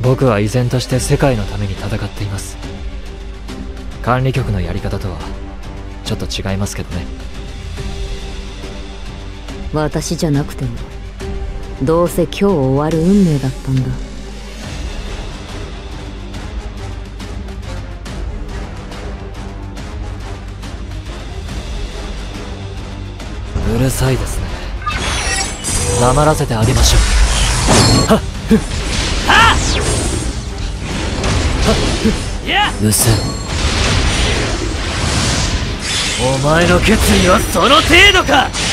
僕は依然として世界のために戦っています。管理局のやり方とはちょっと違いますけどね。私じゃなくてもどうせ今日終わる運命だったんだ。うるさいですね。黙らせてあげましょう。はっっ無線お前の決意はその程度か！